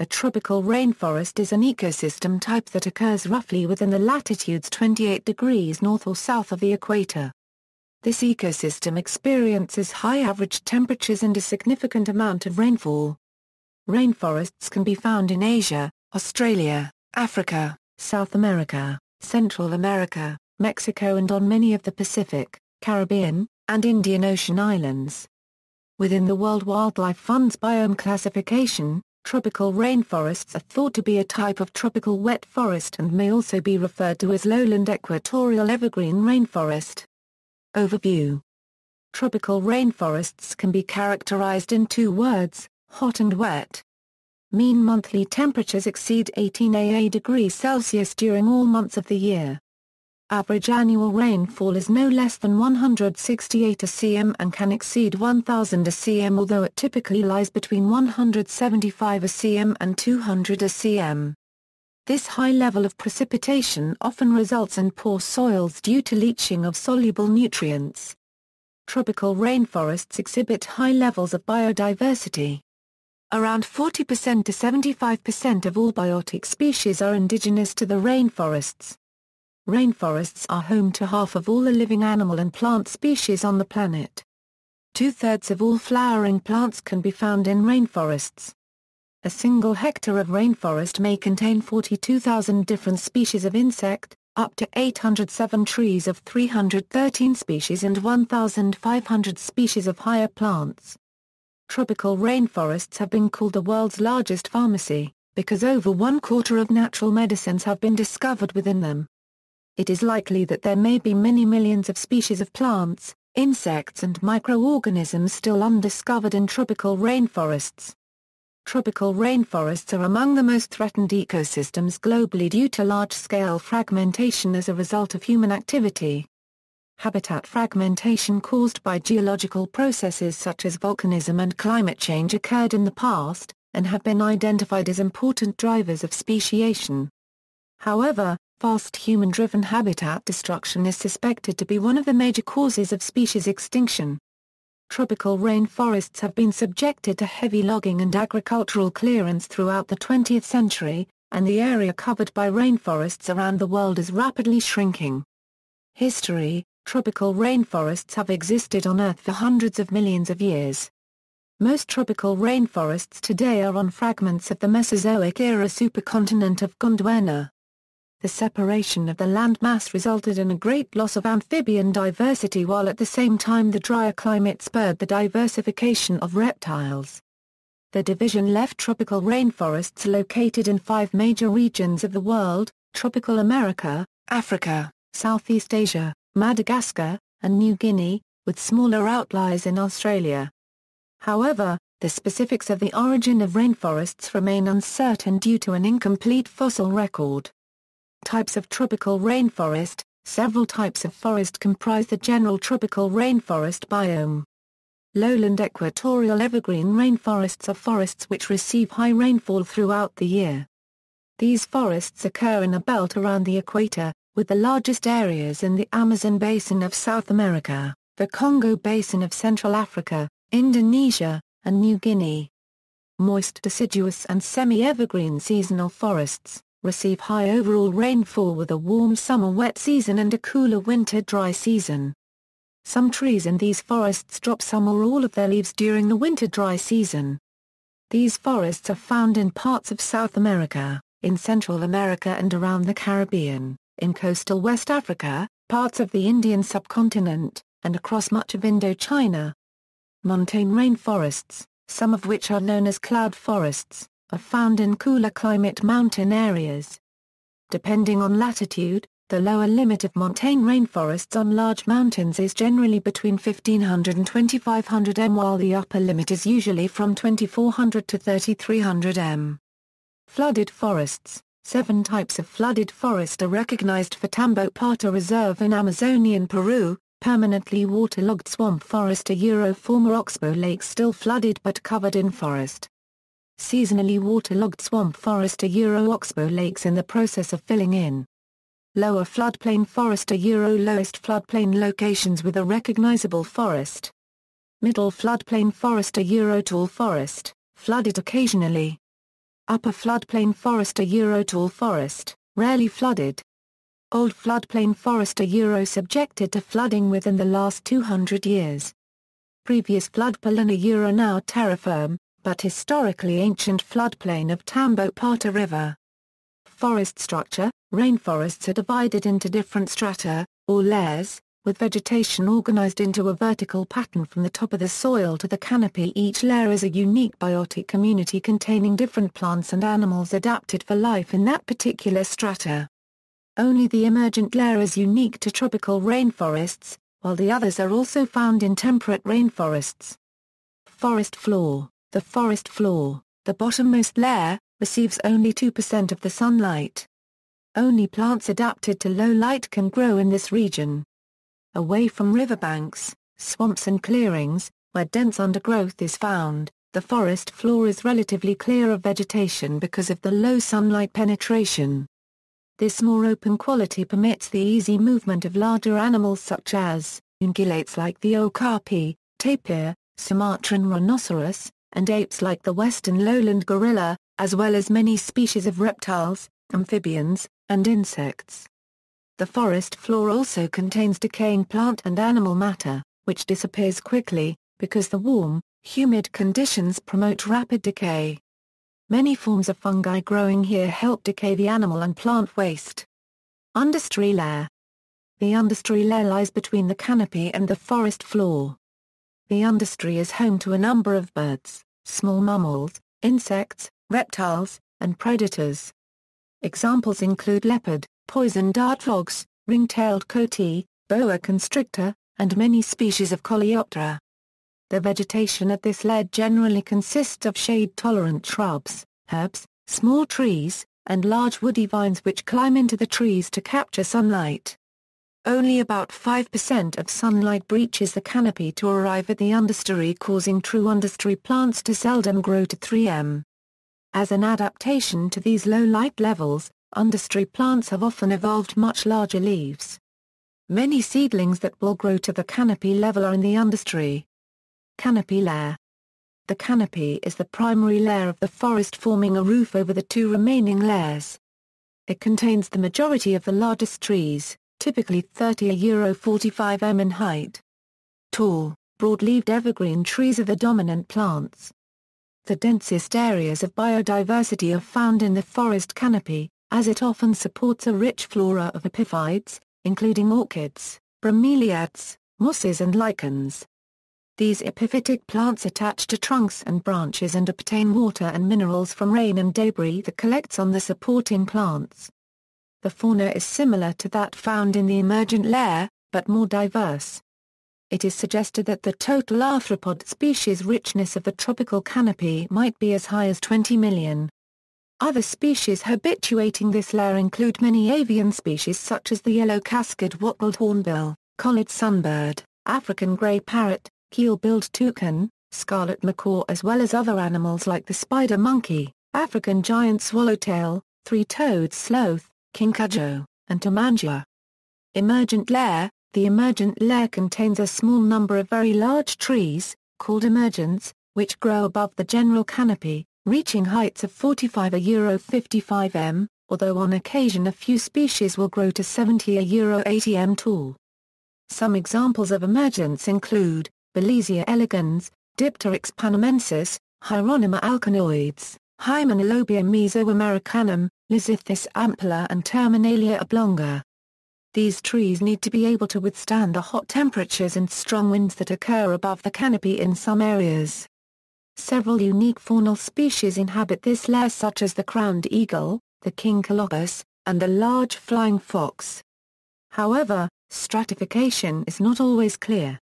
A tropical rainforest is an ecosystem type that occurs roughly within the latitudes 28 degrees north or south of the equator. This ecosystem experiences high average temperatures and a significant amount of rainfall. Rainforests can be found in Asia, Australia, Africa, South America, Central America, Mexico and on many of the Pacific, Caribbean, and Indian Ocean islands. Within the World Wildlife Fund's biome classification, tropical rainforests are thought to be a type of tropical wet forest and may also be referred to as lowland equatorial evergreen rainforest. Overview Tropical rainforests can be characterized in two words, hot and wet. Mean monthly temperatures exceed 18 AA degrees Celsius during all months of the year. Average annual rainfall is no less than 168 cm and can exceed 1000 cm although it typically lies between 175 cm and 200 cm. This high level of precipitation often results in poor soils due to leaching of soluble nutrients. Tropical rainforests exhibit high levels of biodiversity. Around 40% to 75% of all biotic species are indigenous to the rainforests. Rainforests are home to half of all the living animal and plant species on the planet. Two-thirds of all flowering plants can be found in rainforests. A single hectare of rainforest may contain 42,000 different species of insect, up to 807 trees of 313 species and 1,500 species of higher plants. Tropical rainforests have been called the world's largest pharmacy, because over one quarter of natural medicines have been discovered within them it is likely that there may be many millions of species of plants, insects and microorganisms still undiscovered in tropical rainforests. Tropical rainforests are among the most threatened ecosystems globally due to large-scale fragmentation as a result of human activity. Habitat fragmentation caused by geological processes such as volcanism and climate change occurred in the past, and have been identified as important drivers of speciation. However, Fast human-driven habitat destruction is suspected to be one of the major causes of species extinction. Tropical rainforests have been subjected to heavy logging and agricultural clearance throughout the 20th century, and the area covered by rainforests around the world is rapidly shrinking. History Tropical rainforests have existed on Earth for hundreds of millions of years. Most tropical rainforests today are on fragments of the Mesozoic-era supercontinent of Gondwana. The separation of the landmass resulted in a great loss of amphibian diversity while at the same time the drier climate spurred the diversification of reptiles. The division left tropical rainforests located in five major regions of the world, tropical America, Africa, Southeast Asia, Madagascar, and New Guinea, with smaller outliers in Australia. However, the specifics of the origin of rainforests remain uncertain due to an incomplete fossil record. Types of tropical rainforest Several types of forest comprise the general tropical rainforest biome. Lowland equatorial evergreen rainforests are forests which receive high rainfall throughout the year. These forests occur in a belt around the equator, with the largest areas in the Amazon basin of South America, the Congo basin of Central Africa, Indonesia, and New Guinea. Moist deciduous and semi-evergreen seasonal forests, receive high overall rainfall with a warm summer wet season and a cooler winter dry season. Some trees in these forests drop some or all of their leaves during the winter dry season. These forests are found in parts of South America, in Central America and around the Caribbean, in coastal West Africa, parts of the Indian subcontinent, and across much of Indochina. Montane rainforests, some of which are known as cloud forests, are found in cooler climate mountain areas. Depending on latitude, the lower limit of montane rainforests on large mountains is generally between 1500 and 2500 m while the upper limit is usually from 2400 to 3300 m. Flooded forests Seven types of flooded forest are recognized for Tambopata Reserve in Amazonian Peru, permanently waterlogged swamp forest a Euro former oxbow lake still flooded but covered in forest. Seasonally waterlogged swamp forest a Euro oxbow lakes in the process of filling in. Lower floodplain forest a Euro lowest floodplain locations with a recognizable forest. Middle floodplain forest a Euro tall forest, flooded occasionally. Upper floodplain forest a Euro tall forest, rarely flooded. Old floodplain forest a Euro subjected to flooding within the last 200 years. Previous floodplain a Euro now terra firm, but historically ancient floodplain of Tambopata River. Forest structure Rainforests are divided into different strata, or layers, with vegetation organized into a vertical pattern from the top of the soil to the canopy. Each layer is a unique biotic community containing different plants and animals adapted for life in that particular strata. Only the emergent layer is unique to tropical rainforests, while the others are also found in temperate rainforests. Forest floor The forest floor, the bottommost layer, receives only 2% of the sunlight. Only plants adapted to low light can grow in this region. Away from riverbanks, swamps and clearings, where dense undergrowth is found, the forest floor is relatively clear of vegetation because of the low sunlight penetration. This more open quality permits the easy movement of larger animals such as, ungulates like the okapi, tapir, Sumatran rhinoceros, and apes like the western lowland gorilla, as well as many species of reptiles, amphibians, and insects. The forest floor also contains decaying plant and animal matter, which disappears quickly, because the warm, humid conditions promote rapid decay. Many forms of fungi growing here help decay the animal and plant waste. Understory layer The understory layer lies between the canopy and the forest floor. The understory is home to a number of birds, small mammals, insects, reptiles, and predators. Examples include leopard, poison dart frogs, ring-tailed coati, boa constrictor, and many species of coleoptera. The vegetation at this layer generally consists of shade-tolerant shrubs, herbs, small trees, and large woody vines which climb into the trees to capture sunlight. Only about 5% of sunlight breaches the canopy to arrive at the understory causing true understory plants to seldom grow to 3m. As an adaptation to these low light levels, understory plants have often evolved much larger leaves. Many seedlings that will grow to the canopy level are in the understory. Canopy layer The canopy is the primary layer of the forest forming a roof over the two remaining layers. It contains the majority of the largest trees, typically 30 euro 45 m in height. Tall, broad-leaved evergreen trees are the dominant plants. The densest areas of biodiversity are found in the forest canopy, as it often supports a rich flora of epiphytes, including orchids, bromeliads, mosses and lichens. These epiphytic plants attach to trunks and branches and obtain water and minerals from rain and debris that collects on the supporting plants. The fauna is similar to that found in the emergent layer, but more diverse it is suggested that the total arthropod species richness of the tropical canopy might be as high as 20 million. Other species habituating this layer include many avian species such as the yellow-casqued wattled hornbill, collared sunbird, African grey parrot, keel-billed toucan, scarlet macaw as well as other animals like the spider monkey, African giant swallowtail, three-toed sloth, kinkajou, and tamandua. Emergent layer, the emergent layer contains a small number of very large trees, called emergents, which grow above the general canopy, reaching heights of 45 a euro 55 m, although on occasion a few species will grow to 70 a euro 80 m tall. Some examples of emergents include, Balizia elegans, Dipteryx panamensis, Hieronyma alchorneoides, Hymenolobium mesoamericanum, Lecythis ampulla and Terminalia oblonga. These trees need to be able to withstand the hot temperatures and strong winds that occur above the canopy in some areas. Several unique faunal species inhabit this layer such as the crowned eagle, the king colobus, and the large flying fox. However, stratification is not always clear.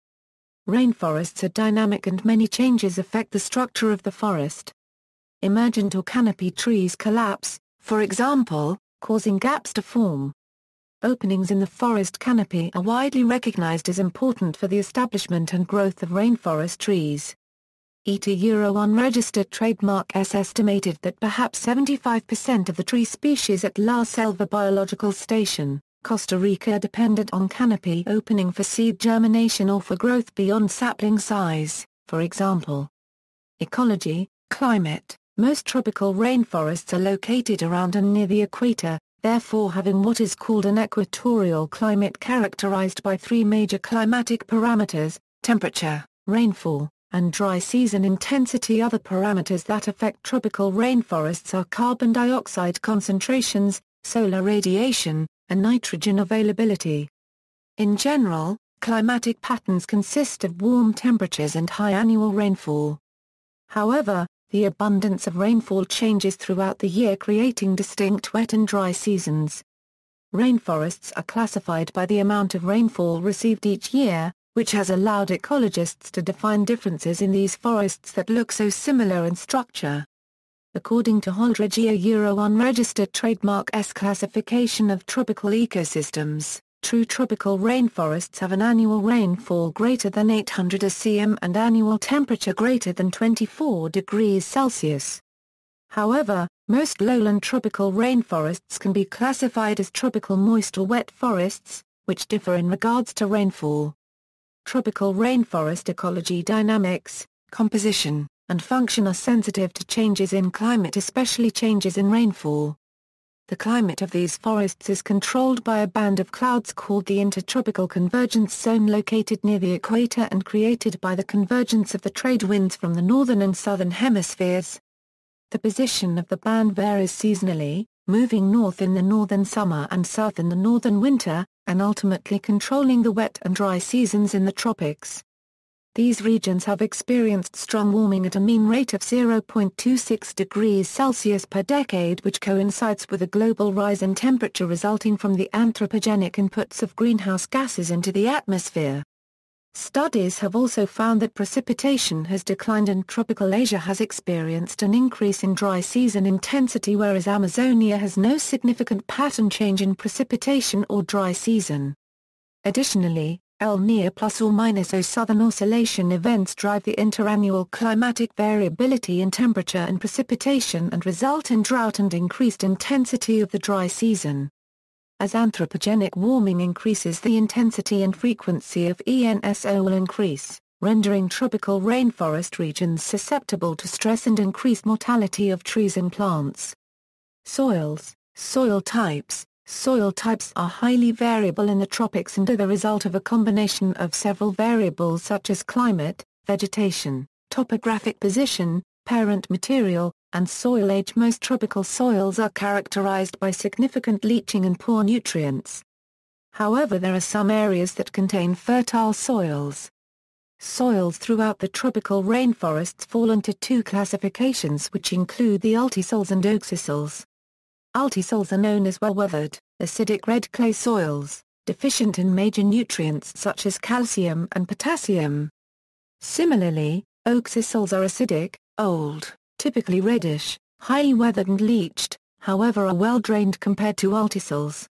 Rainforests are dynamic and many changes affect the structure of the forest. Emergent or canopy trees collapse, for example, causing gaps to form. Openings in the forest canopy are widely recognized as important for the establishment and growth of rainforest trees. ETA Euro unregistered trademark S estimated that perhaps 75% of the tree species at La Selva Biological Station, Costa Rica are dependent on canopy opening for seed germination or for growth beyond sapling size, for example. Ecology, climate, Most tropical rainforests are located around and near the equator, therefore having what is called an equatorial climate characterized by three major climatic parameters, temperature, rainfall, and dry season intensity. Other parameters that affect tropical rainforests are carbon dioxide concentrations, solar radiation, and nitrogen availability. In general, climatic patterns consist of warm temperatures and high annual rainfall. However, the abundance of rainfall changes throughout the year creating distinct wet and dry seasons. Rainforests are classified by the amount of rainfall received each year, which has allowed ecologists to define differences in these forests that look so similar in structure. According to Holdridge a Euro unregistered trademark S classification of tropical ecosystems, True tropical rainforests have an annual rainfall greater than 800 cm and annual temperature greater than 24 degrees Celsius. However, most lowland tropical rainforests can be classified as tropical moist or wet forests, which differ in regards to rainfall. Tropical rainforest ecology dynamics, composition, and function are sensitive to changes in climate especially changes in rainfall. The climate of these forests is controlled by a band of clouds called the Intertropical Convergence Zone located near the equator and created by the convergence of the trade winds from the northern and southern hemispheres. The position of the band varies seasonally, moving north in the northern summer and south in the northern winter, and ultimately controlling the wet and dry seasons in the tropics. These regions have experienced strong warming at a mean rate of 0.26 degrees Celsius per decade which coincides with a global rise in temperature resulting from the anthropogenic inputs of greenhouse gases into the atmosphere. Studies have also found that precipitation has declined and tropical Asia has experienced an increase in dry season intensity whereas Amazonia has no significant pattern change in precipitation or dry season. Additionally, El Niño plus or minus O southern oscillation events drive the interannual climatic variability in temperature and precipitation and result in drought and increased intensity of the dry season. As anthropogenic warming increases the intensity and frequency of ENSO will increase, rendering tropical rainforest regions susceptible to stress and increased mortality of trees and plants. Soils, soil types, Soil types are highly variable in the tropics and are the result of a combination of several variables such as climate, vegetation, topographic position, parent material, and soil age. Most tropical soils are characterized by significant leaching and poor nutrients. However there are some areas that contain fertile soils. Soils throughout the tropical rainforests fall into two classifications which include the ultisols and oxisols. Ultisols are known as well-weathered, acidic red clay soils, deficient in major nutrients such as calcium and potassium. Similarly, oxisols are acidic, old, typically reddish, highly weathered and leached, however are well drained compared to ultisols.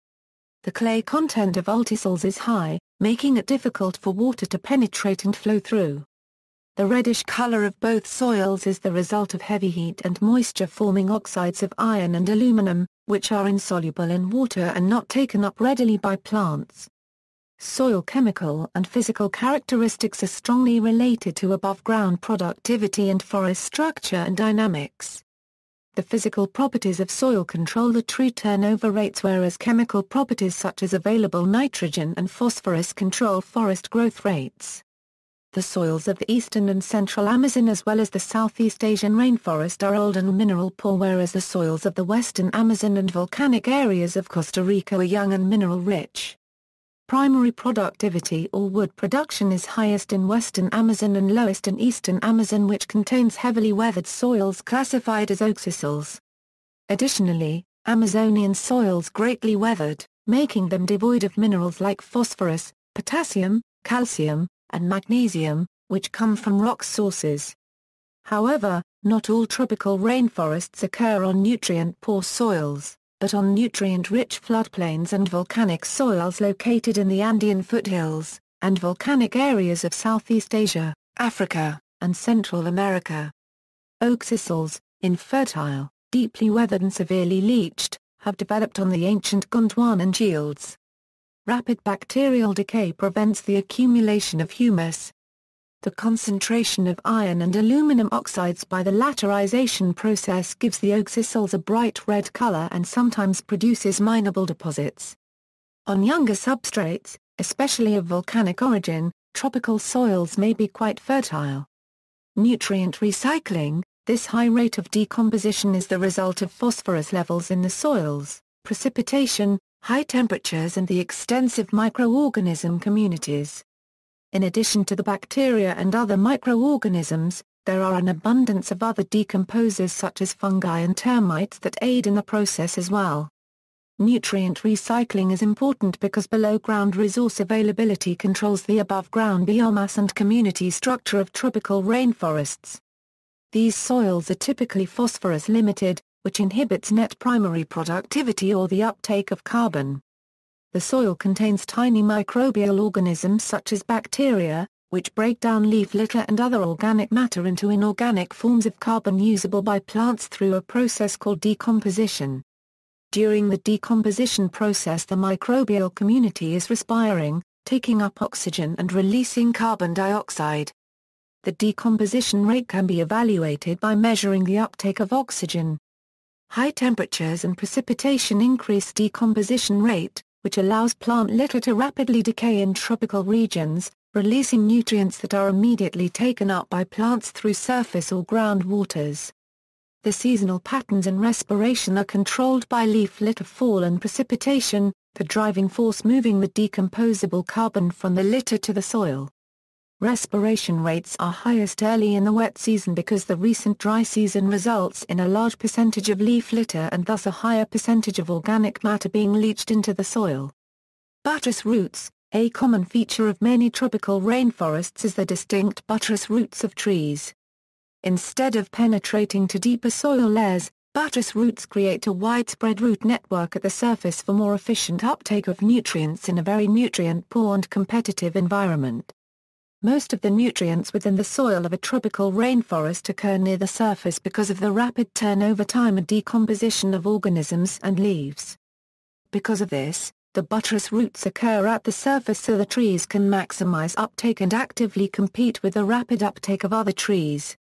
The clay content of ultisols is high, making it difficult for water to penetrate and flow through. The reddish color of both soils is the result of heavy heat and moisture forming oxides of iron and aluminum, which are insoluble in water and not taken up readily by plants. Soil chemical and physical characteristics are strongly related to above-ground productivity and forest structure and dynamics. The physical properties of soil control the tree turnover rates whereas chemical properties such as available nitrogen and phosphorus control forest growth rates. The soils of the eastern and central Amazon as well as the Southeast Asian rainforest are old and mineral poor whereas the soils of the western Amazon and volcanic areas of Costa Rica are young and mineral rich. Primary productivity or wood production is highest in western Amazon and lowest in eastern Amazon which contains heavily weathered soils classified as oxisols. Additionally, Amazonian soils greatly weathered, making them devoid of minerals like phosphorus, potassium, calcium, and magnesium, which come from rock sources. However, not all tropical rainforests occur on nutrient-poor soils, but on nutrient-rich floodplains and volcanic soils located in the Andean foothills, and volcanic areas of Southeast Asia, Africa, and Central America. Oak Oxisols, infertile, deeply weathered and severely leached, have developed on the ancient Gondwanan shields. Rapid bacterial decay prevents the accumulation of humus. the concentration of iron and aluminum oxides by the laterization process gives the oxisols a bright red color and sometimes produces mineable deposits. On younger substrates, especially of volcanic origin, tropical soils may be quite fertile. Nutrient recycling, this high rate of decomposition is the result of phosphorus levels in the soils, precipitation, high temperatures and the extensive microorganism communities. In addition to the bacteria and other microorganisms, there are an abundance of other decomposers such as fungi and termites that aid in the process as well. Nutrient recycling is important because below-ground resource availability controls the above-ground biomass and community structure of tropical rainforests. These soils are typically phosphorus limited, which inhibits net primary productivity or the uptake of carbon. The soil contains tiny microbial organisms such as bacteria, which break down leaf litter and other organic matter into inorganic forms of carbon usable by plants through a process called decomposition. During the decomposition process the microbial community is respiring, taking up oxygen and releasing carbon dioxide. The decomposition rate can be evaluated by measuring the uptake of oxygen. High temperatures and precipitation increase decomposition rate, which allows plant litter to rapidly decay in tropical regions, releasing nutrients that are immediately taken up by plants through surface or ground waters. The seasonal patterns in respiration are controlled by leaf litter fall and precipitation, the driving force moving the decomposable carbon from the litter to the soil. Respiration rates are highest early in the wet season because the recent dry season results in a large percentage of leaf litter and thus a higher percentage of organic matter being leached into the soil. Buttress roots, a common feature of many tropical rainforests is the distinct buttress roots of trees. Instead of penetrating to deeper soil layers, buttress roots create a widespread root network at the surface for more efficient uptake of nutrients in a very nutrient-poor and competitive environment. Most of the nutrients within the soil of a tropical rainforest occur near the surface because of the rapid turnover time and decomposition of organisms and leaves. Because of this, the buttress roots occur at the surface so the trees can maximize uptake and actively compete with the rapid uptake of other trees.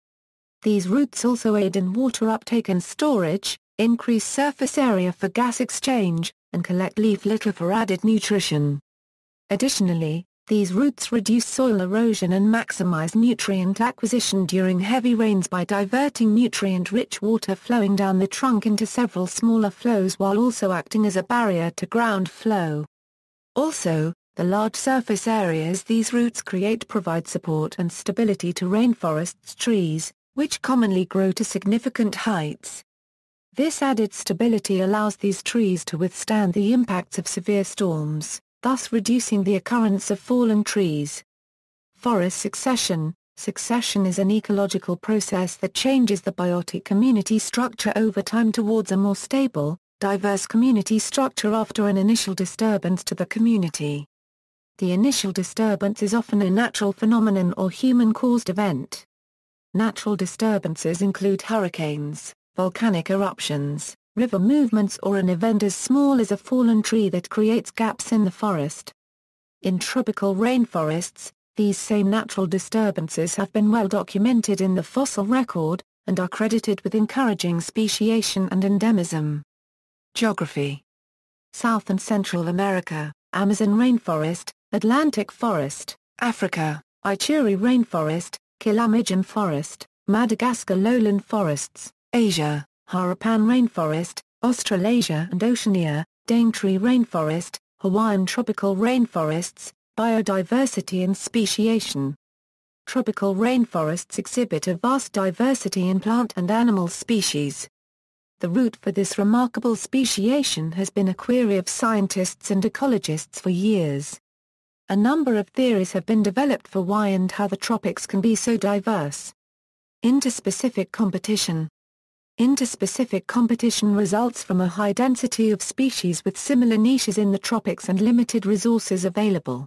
These roots also aid in water uptake and storage, increase surface area for gas exchange, and collect leaf litter for added nutrition. Additionally, these roots reduce soil erosion and maximize nutrient acquisition during heavy rains by diverting nutrient-rich water flowing down the trunk into several smaller flows while also acting as a barrier to ground flow. Also, the large surface areas these roots create provide support and stability to rainforests trees, which commonly grow to significant heights. This added stability allows these trees to withstand the impacts of severe storms, thus reducing the occurrence of fallen trees. Forest succession Succession is an ecological process that changes the biotic community structure over time towards a more stable, diverse community structure after an initial disturbance to the community. The initial disturbance is often a natural phenomenon or human-caused event. Natural disturbances include hurricanes, volcanic eruptions, river movements or an event as small as a fallen tree that creates gaps in the forest. In tropical rainforests, these same natural disturbances have been well documented in the fossil record, and are credited with encouraging speciation and endemism. Geography South and Central America, Amazon rainforest, Atlantic forest, Africa, Ituri rainforest, Kilauea forest, Madagascar lowland forests, Asia, Harapan rainforest, Australasia and Oceania, Daintree rainforest, Hawaiian tropical rainforests, biodiversity and speciation. Tropical rainforests exhibit a vast diversity in plant and animal species. The route for this remarkable speciation has been a query of scientists and ecologists for years. A number of theories have been developed for why and how the tropics can be so diverse. Interspecific competition Interspecific competition results from a high density of species with similar niches in the tropics and limited resources available.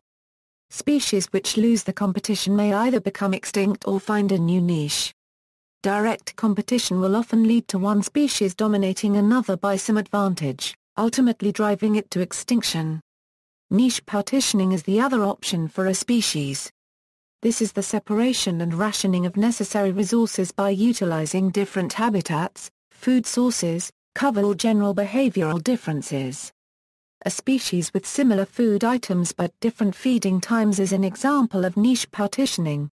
Species which lose the competition may either become extinct or find a new niche. Direct competition will often lead to one species dominating another by some advantage, ultimately driving it to extinction. Niche partitioning is the other option for a species. This is the separation and rationing of necessary resources by utilizing different habitats, food sources, cover or general behavioral differences. A species with similar food items but different feeding times is an example of niche partitioning.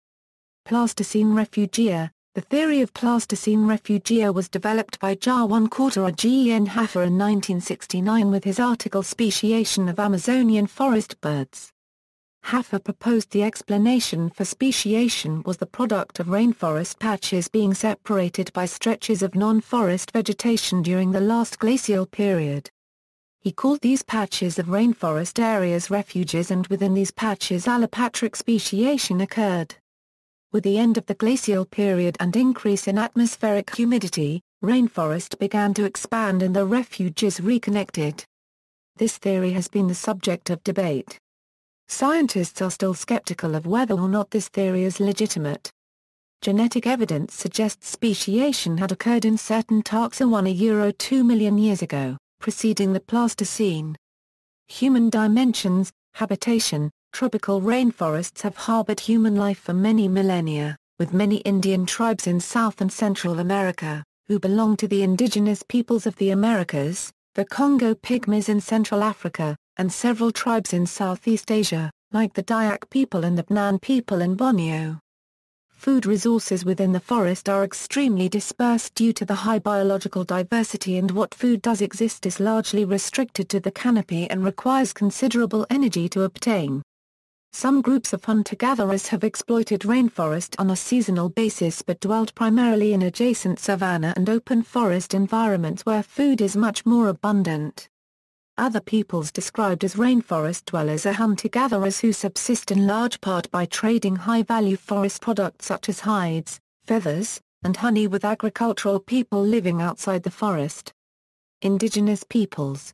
Pleistocene refugia The theory of Pleistocene refugia was developed by Jawan Kortara G. N. Haffer in 1969 with his article Speciation of Amazonian Forest Birds. Haffer proposed the explanation for speciation was the product of rainforest patches being separated by stretches of non-forest vegetation during the last glacial period. He called these patches of rainforest areas refuges and within these patches allopatric speciation occurred. With the end of the glacial period and increase in atmospheric humidity, rainforest began to expand and the refuges reconnected. This theory has been the subject of debate. Scientists are still skeptical of whether or not this theory is legitimate. Genetic evidence suggests speciation had occurred in certain taxa 1 a euro 2 million years ago preceding the Pleistocene. Human dimensions, habitation, tropical rainforests have harbored human life for many millennia, with many Indian tribes in South and Central America, who belong to the indigenous peoples of the Americas, the Congo Pygmies in Central Africa, and several tribes in Southeast Asia, like the Dayak people and the Penan people in Borneo. Food resources within the forest are extremely dispersed due to the high biological diversity and what food does exist is largely restricted to the canopy and requires considerable energy to obtain. Some groups of hunter-gatherers have exploited rainforest on a seasonal basis but dwelt primarily in adjacent savanna and open forest environments where food is much more abundant. Other peoples described as rainforest dwellers are hunter-gatherers who subsist in large part by trading high-value forest products such as hides, feathers, and honey with agricultural people living outside the forest. Indigenous peoples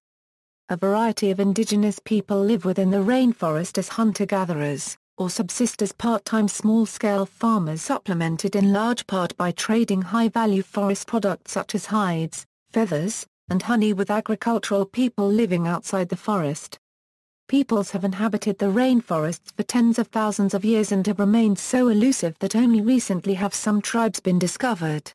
A variety of indigenous people live within the rainforest as hunter-gatherers, or subsist as part-time small-scale farmers supplemented in large part by trading high-value forest products such as hides, feathers, and honey with agricultural people living outside the forest. Peoples have inhabited the rainforests for tens of thousands of years and have remained so elusive that only recently have some tribes been discovered.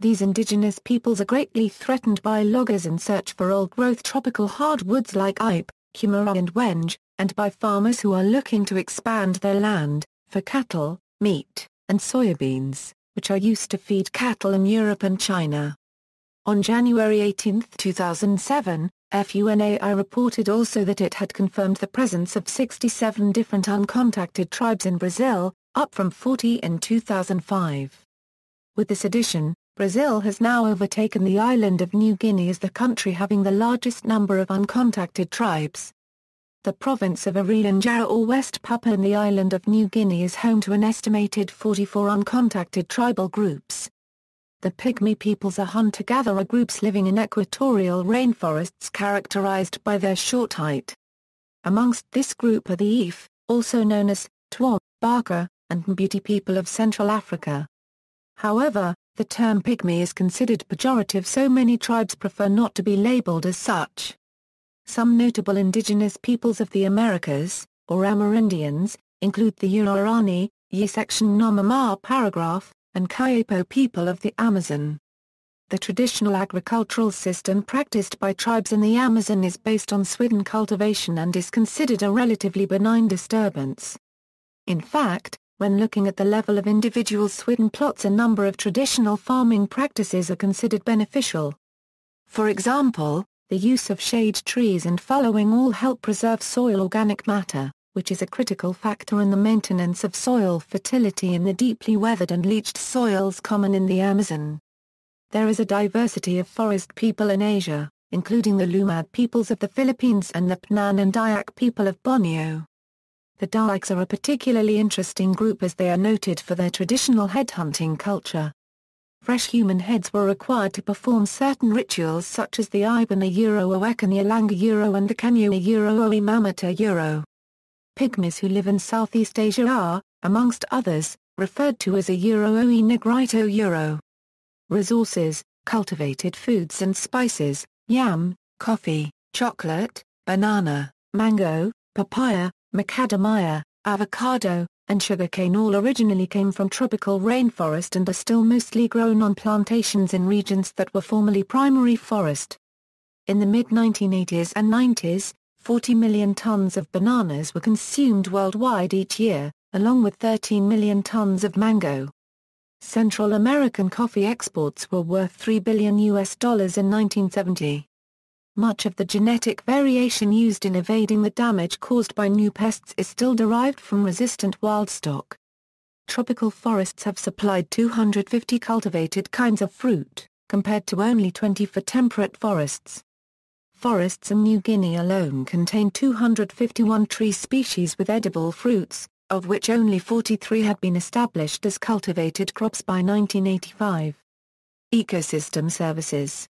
These indigenous peoples are greatly threatened by loggers in search for old-growth tropical hardwoods like ipe, cumaru and wenge, and by farmers who are looking to expand their land, for cattle, meat, and soybeans, which are used to feed cattle in Europe and China. On January 18, 2007, FUNAI reported also that it had confirmed the presence of 67 different uncontacted tribes in Brazil, up from 40 in 2005. With this addition, Brazil has now overtaken the island of New Guinea as the country having the largest number of uncontacted tribes. The province of Irian or West Papua in the island of New Guinea is home to an estimated 44 uncontacted tribal groups, the Pygmy peoples are hunter-gatherer groups living in equatorial rainforests characterized by their short height. Amongst this group are the If, also known as Twa, Baka, and Mbuti people of Central Africa. However, the term Pygmy is considered pejorative so many tribes prefer not to be labeled as such. Some notable indigenous peoples of the Americas, or Amerindians, include the Huaorani, Yi section Nomama paragraph, and Kayapo people of the Amazon. The traditional agricultural system practiced by tribes in the Amazon is based on swidden cultivation and is considered a relatively benign disturbance. In fact, when looking at the level of individual swidden plots a number of traditional farming practices are considered beneficial. For example, the use of shade trees and following all help preserve soil organic matter which is a critical factor in the maintenance of soil fertility in the deeply weathered and leached soils common in the Amazon. There is a diversity of forest people in Asia, including the Lumad peoples of the Philippines and the Penan and Dayak people of Borneo. The Dayaks are a particularly interesting group as they are noted for their traditional headhunting culture. Fresh human heads were required to perform certain rituals such as the Ibana Euro Owekanya Euro and the Euro Oimamata Euro. Pygmies who live in Southeast Asia are, amongst others, referred to as a Euro-Oe Negrito Euro. Resources, cultivated foods and spices, yam, coffee, chocolate, banana, mango, papaya, macadamia, avocado, and sugarcane all originally came from tropical rainforest and are still mostly grown on plantations in regions that were formerly primary forest. In the mid-1980s and 90s, 40 million tons of bananas were consumed worldwide each year, along with 13 million tons of mango. Central American coffee exports were worth 3 billion US dollars in 1970. Much of the genetic variation used in evading the damage caused by new pests is still derived from resistant wild stock. Tropical forests have supplied 250 cultivated kinds of fruit, compared to only 20 for temperate forests. Forests in New Guinea alone contain 251 tree species with edible fruits, of which only 43 had been established as cultivated crops by 1985. Ecosystem Services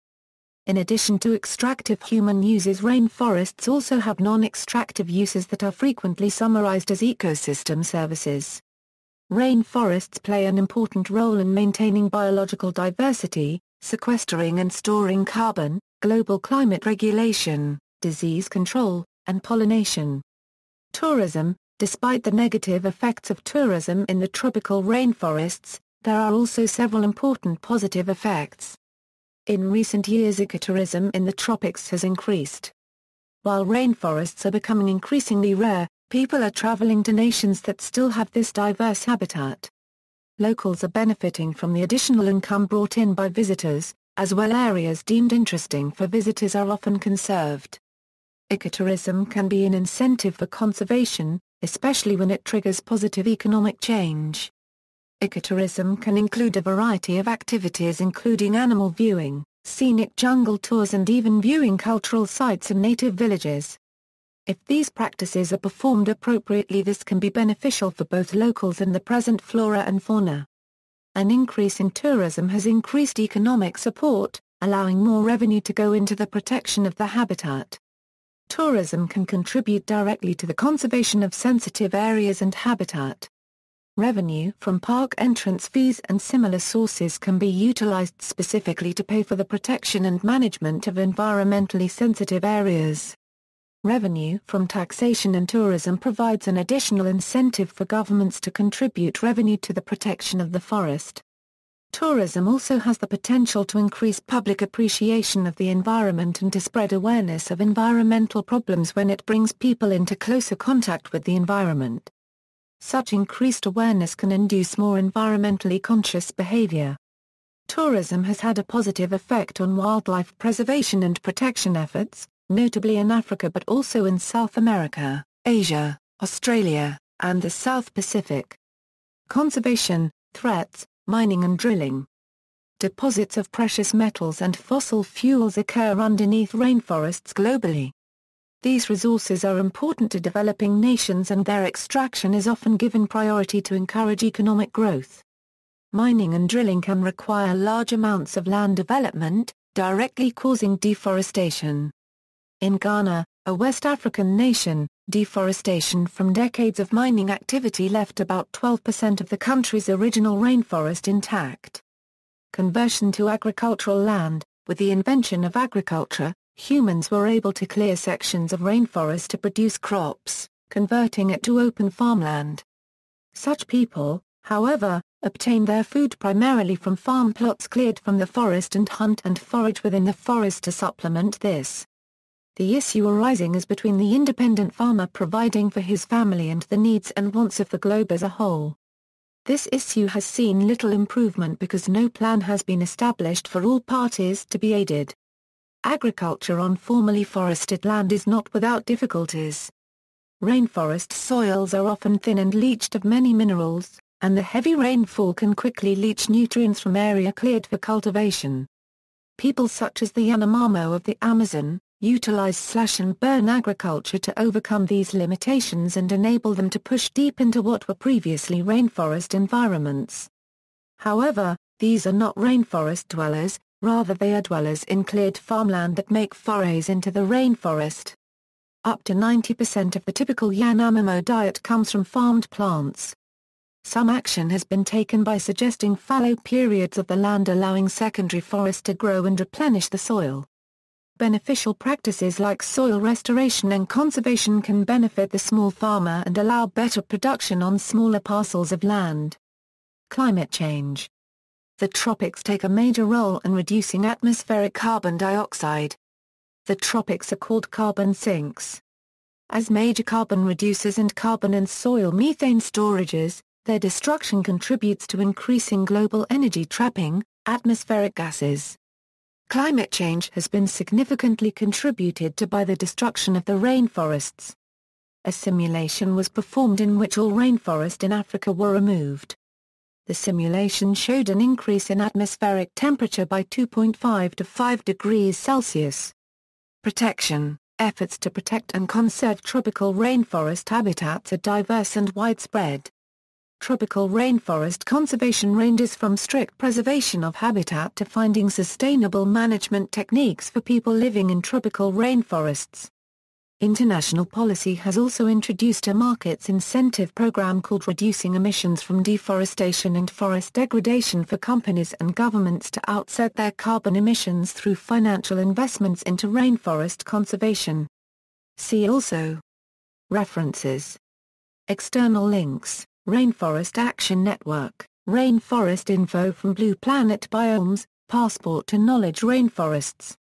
In addition to extractive human uses rainforests also have non-extractive uses that are frequently summarized as ecosystem services. Rainforests play an important role in maintaining biological diversity, sequestering and storing carbon, global climate regulation, disease control, and pollination. Tourism Despite the negative effects of tourism in the tropical rainforests, there are also several important positive effects. In recent years ecotourism in the tropics has increased. While rainforests are becoming increasingly rare, people are traveling to nations that still have this diverse habitat. Locals are benefiting from the additional income brought in by visitors, as well areas deemed interesting for visitors are often conserved. Ecotourism can be an incentive for conservation, especially when it triggers positive economic change. Ecotourism can include a variety of activities including animal viewing, scenic jungle tours and even viewing cultural sites and native villages. If these practices are performed appropriately this can be beneficial for both locals and the present flora and fauna. An increase in tourism has increased economic support, allowing more revenue to go into the protection of the habitat. Tourism can contribute directly to the conservation of sensitive areas and habitat. Revenue from park entrance fees and similar sources can be utilized specifically to pay for the protection and management of environmentally sensitive areas. Revenue from taxation and tourism provides an additional incentive for governments to contribute revenue to the protection of the forest. Tourism also has the potential to increase public appreciation of the environment and to spread awareness of environmental problems when it brings people into closer contact with the environment. Such increased awareness can induce more environmentally conscious behavior. Tourism has had a positive effect on wildlife preservation and protection efforts, notably in Africa but also in South America, Asia, Australia, and the South Pacific. Conservation, threats, mining and drilling. Deposits of precious metals and fossil fuels occur underneath rainforests globally. These resources are important to developing nations and their extraction is often given priority to encourage economic growth. Mining and drilling can require large amounts of land development, directly causing deforestation. In Ghana, a West African nation, deforestation from decades of mining activity left about 12% of the country's original rainforest intact. Conversion to agricultural land With the invention of agriculture, humans were able to clear sections of rainforest to produce crops, converting it to open farmland. Such people, however, obtain their food primarily from farm plots cleared from the forest and hunt and forage within the forest to supplement this. The issue arising is between the independent farmer providing for his family and the needs and wants of the globe as a whole. This issue has seen little improvement because no plan has been established for all parties to be aided. Agriculture on formerly forested land is not without difficulties. Rainforest soils are often thin and leached of many minerals, and the heavy rainfall can quickly leach nutrients from area cleared for cultivation. People such as the Yanomamo of the Amazon, utilize slash-and-burn agriculture to overcome these limitations and enable them to push deep into what were previously rainforest environments. However, these are not rainforest dwellers, rather they are dwellers in cleared farmland that make forays into the rainforest. Up to 90% of the typical Yanomamo diet comes from farmed plants. Some action has been taken by suggesting fallow periods of the land allowing secondary forest to grow and replenish the soil. Beneficial practices like soil restoration and conservation can benefit the small farmer and allow better production on smaller parcels of land. Climate change. The tropics take a major role in reducing atmospheric carbon dioxide. The tropics are called carbon sinks. As major carbon reducers and carbon and soil methane storages, their destruction contributes to increasing global energy trapping, atmospheric gases. Climate change has been significantly contributed to by the destruction of the rainforests. A simulation was performed in which all rainforest in Africa were removed. The simulation showed an increase in atmospheric temperature by 2.5 to 5 degrees Celsius. Protection Efforts to protect and conserve tropical rainforest habitats are diverse and widespread tropical rainforest conservation ranges from strict preservation of habitat to finding sustainable management techniques for people living in tropical rainforests. International policy has also introduced a markets incentive program called Reducing Emissions from Deforestation and Forest Degradation for companies and governments to outset their carbon emissions through financial investments into rainforest conservation. See also References External links Rainforest Action Network, Rainforest Info from Blue Planet Biomes, Passport to Knowledge Rainforests